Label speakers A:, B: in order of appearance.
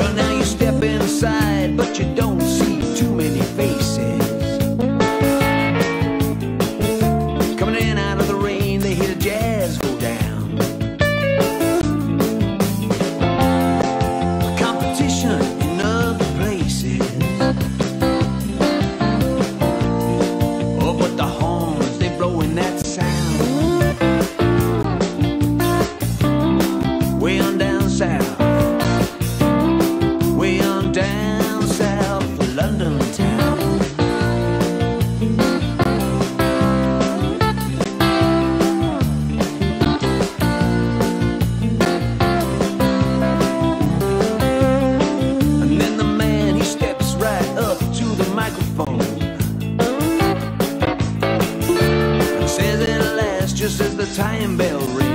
A: Well, just as the time bell rings.